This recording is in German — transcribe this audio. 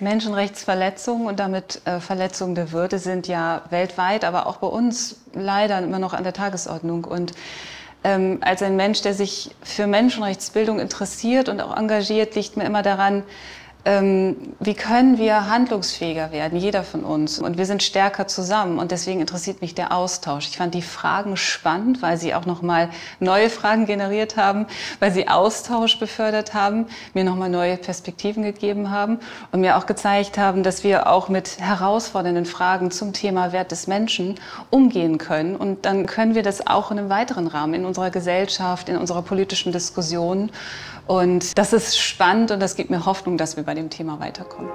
Menschenrechtsverletzungen und damit äh, Verletzungen der Würde sind ja weltweit, aber auch bei uns leider immer noch an der Tagesordnung. Und ähm, als ein Mensch, der sich für Menschenrechtsbildung interessiert und auch engagiert, liegt mir immer daran, ähm, wie können wir handlungsfähiger werden, jeder von uns. Und wir sind stärker zusammen und deswegen interessiert mich der Austausch. Ich fand die Fragen spannend, weil sie auch nochmal neue Fragen generiert haben, weil sie Austausch befördert haben, mir nochmal neue Perspektiven gegeben haben und mir auch gezeigt haben, dass wir auch mit herausfordernden Fragen zum Thema Wert des Menschen umgehen können. Und dann können wir das auch in einem weiteren Rahmen, in unserer Gesellschaft, in unserer politischen Diskussion. Und das ist spannend und das gibt mir Hoffnung, dass wir bei dem Thema weiterkommen.